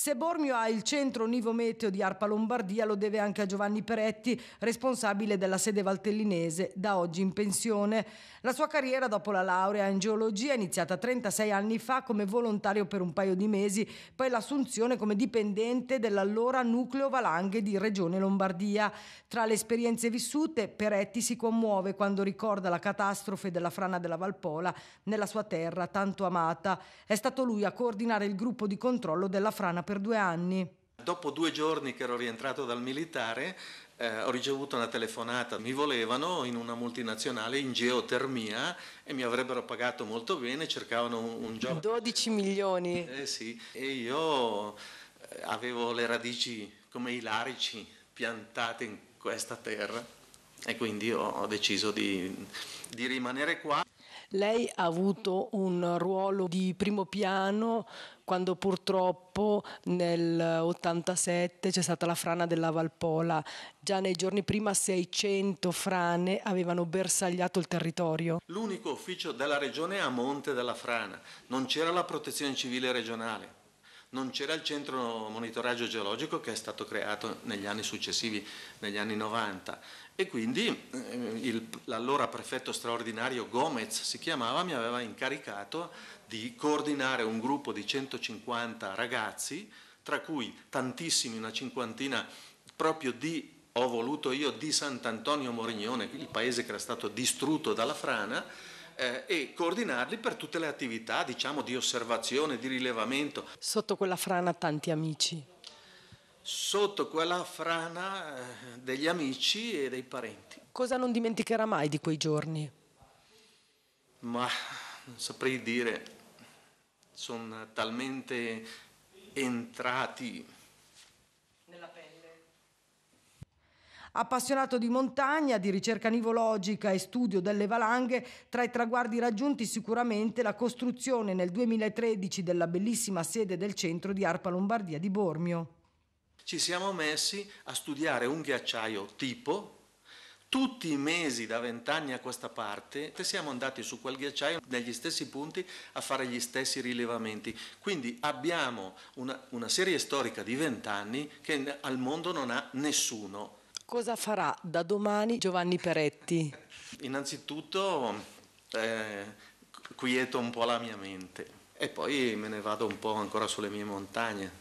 Se Bormio ha il centro Nivo-Meteo di Arpa Lombardia lo deve anche a Giovanni Peretti, responsabile della sede valtellinese, da oggi in pensione. La sua carriera dopo la laurea in geologia è iniziata 36 anni fa come volontario per un paio di mesi, poi l'assunzione come dipendente dell'allora nucleo valanghe di Regione Lombardia. Tra le esperienze vissute, Peretti si commuove quando ricorda la catastrofe della frana della Valpola nella sua terra tanto amata. È stato lui a coordinare il gruppo di controllo della frana per due anni. Dopo due giorni che ero rientrato dal militare, eh, ho ricevuto una telefonata, mi volevano in una multinazionale in geotermia e mi avrebbero pagato molto bene, cercavano un, un job. 12 milioni? Eh sì, e io eh, avevo le radici come i larici piantate in questa terra e quindi ho deciso di, di rimanere qua. Lei ha avuto un ruolo di primo piano quando purtroppo nel 87 c'è stata la frana della Valpola. Già nei giorni prima 600 frane avevano bersagliato il territorio. L'unico ufficio della regione è a monte della frana, non c'era la protezione civile regionale non c'era il centro monitoraggio geologico che è stato creato negli anni successivi, negli anni 90 e quindi eh, l'allora prefetto straordinario Gomez si chiamava, mi aveva incaricato di coordinare un gruppo di 150 ragazzi, tra cui tantissimi, una cinquantina proprio di ho voluto io di Sant'Antonio Morignone, il paese che era stato distrutto dalla frana, eh, e coordinarli per tutte le attività diciamo, di osservazione, di rilevamento. Sotto quella frana tanti amici? Sotto quella frana eh, degli amici e dei parenti. Cosa non dimenticherà mai di quei giorni? Ma non saprei dire, sono talmente entrati nella pelle Appassionato di montagna, di ricerca nivologica e studio delle valanghe, tra i traguardi raggiunti sicuramente la costruzione nel 2013 della bellissima sede del centro di Arpa Lombardia di Bormio. Ci siamo messi a studiare un ghiacciaio tipo, tutti i mesi da vent'anni a questa parte siamo andati su quel ghiacciaio negli stessi punti a fare gli stessi rilevamenti. Quindi abbiamo una, una serie storica di vent'anni che al mondo non ha nessuno. Cosa farà da domani Giovanni Peretti? Innanzitutto eh, quieto un po' la mia mente e poi me ne vado un po' ancora sulle mie montagne.